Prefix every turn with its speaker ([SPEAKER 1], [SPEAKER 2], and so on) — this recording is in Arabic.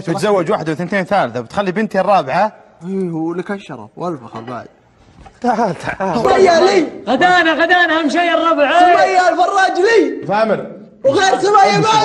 [SPEAKER 1] تتزوج واحدة وثنتين ثالثة بتخلي بنتي الرابعة؟
[SPEAKER 2] إيه ولك الشرف والفخر بعد
[SPEAKER 1] تعال تعال. آه.
[SPEAKER 2] سمية لي.
[SPEAKER 3] غدانا غدانا أهم شيء الربع.
[SPEAKER 2] سمية الفراج لي.
[SPEAKER 1] فامر.
[SPEAKER 2] وغير سمية ما